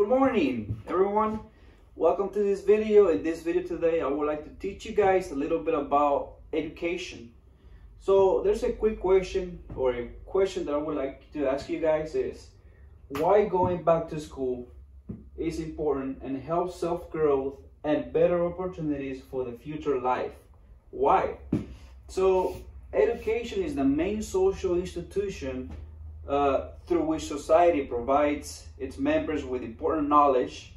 Good morning, everyone. Welcome to this video. In this video today, I would like to teach you guys a little bit about education. So there's a quick question or a question that I would like to ask you guys is why going back to school is important and helps self-growth and better opportunities for the future life. Why? So education is the main social institution uh, through which society provides its members with important knowledge,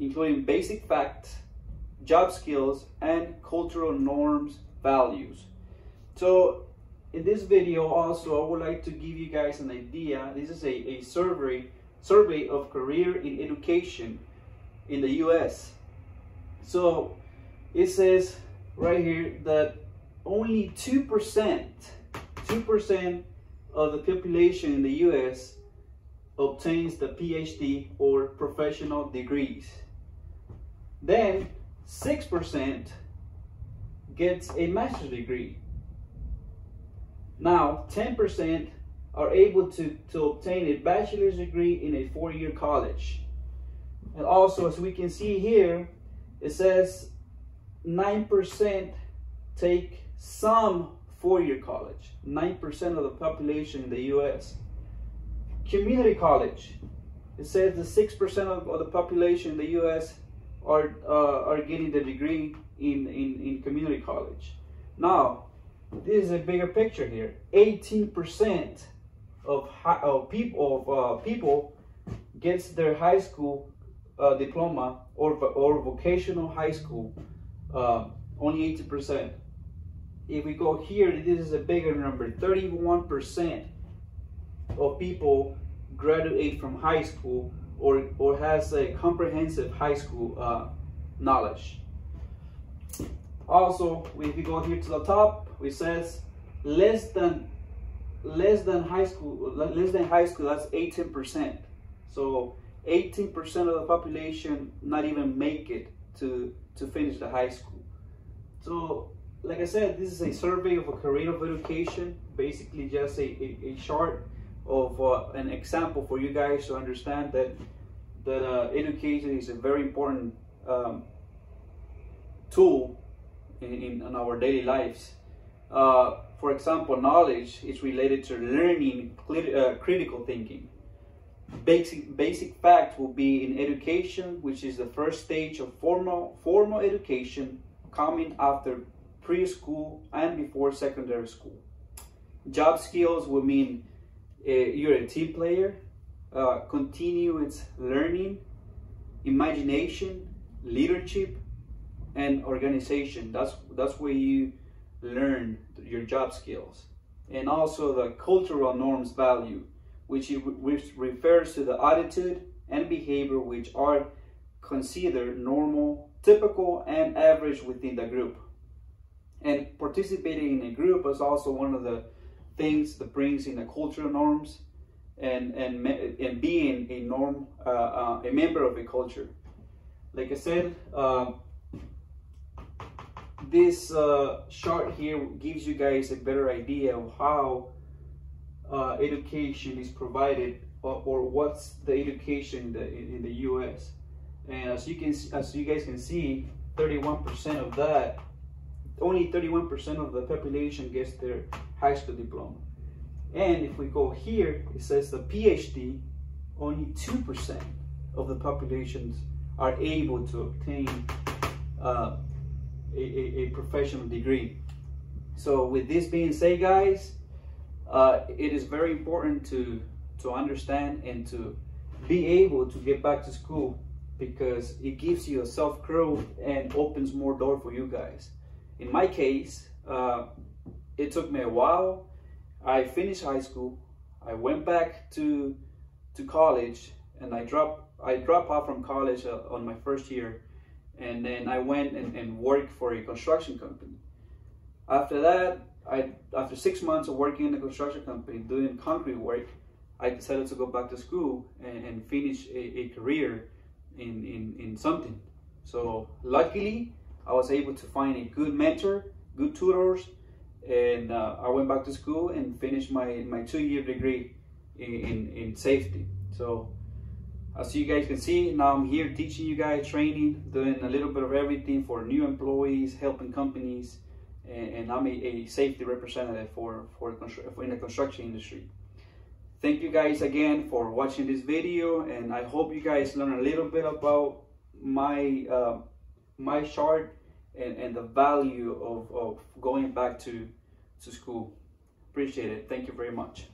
including basic facts, job skills, and cultural norms, values. So in this video also, I would like to give you guys an idea. This is a, a survey, survey of career in education in the US. So it says right here that only 2%, 2% of the population in the US obtains the PhD or professional degrees. Then 6% gets a master's degree. Now 10% are able to, to obtain a bachelor's degree in a four-year college. And also, as we can see here, it says 9% take some four-year college, 9% of the population in the US. Community college, it says the 6% of, of, the population in the US are, uh, are getting the degree in, in, in community college. Now, this is a bigger picture here. 18% of, of people of uh, people gets their high school uh, diploma or, or vocational high school, uh, only 80%. If we go here, this is a bigger number. 31% of people graduate from high school or, or has a comprehensive high school uh, knowledge. Also, if we go here to the top, it says less than less than high school, less than high school, that's 18%. So 18% of the population not even make it to, to finish the high school. So like I said, this is a survey of a career of education, basically just a, a, a chart of uh, an example for you guys to understand that that uh, education is a very important um, tool in, in, our daily lives. Uh, for example, knowledge is related to learning uh, critical thinking. Basic, basic fact will be in education, which is the first stage of formal, formal education coming after preschool and before secondary school. Job skills will mean uh, you're a team player, uh, continuous learning, imagination, leadership, and organization. That's that's where you learn your job skills, and also the cultural norms value, which, which refers to the attitude and behavior which are considered normal, typical, and average within the group. And participating in a group is also one of the things that brings in the cultural norms and and and being a norm, uh, uh, a member of a culture. Like I said, uh, this chart here gives you guys a better idea of how uh, education is provided or, or, what's the education in the, in the U.S. And as you can, as you guys can see, 31% of that only 31% of the population gets their high school diploma. And if we go here, it says the PhD, only 2% of the populations are able to obtain uh, a, a, professional degree. So with this being said, guys, uh, it is very important to, to understand and to be able to get back to school because it gives you a self-growth and opens more door for you guys. In my case, uh, it took me a while. I finished high school. I went back to to college, and I dropped I dropped out from college uh, on my first year, and then I went and, and worked for a construction company. After that, I after six months of working in a construction company doing concrete work, I decided to go back to school and, and finish a, a career in, in, in something. So luckily, I was able to find a good mentor, good tutors, and uh, I went back to school and finished my, my two-year degree in, in, in, safety. So as you guys can see, now I'm here teaching you guys, training, doing a little bit of everything for new employees, helping companies, and, and I'm a, a, safety representative for, for, for in the construction industry. Thank you guys again for watching this video, and I hope you guys learn a little bit about my uh, my chart and, and the value of, of going back to, to school. Appreciate it. Thank you very much.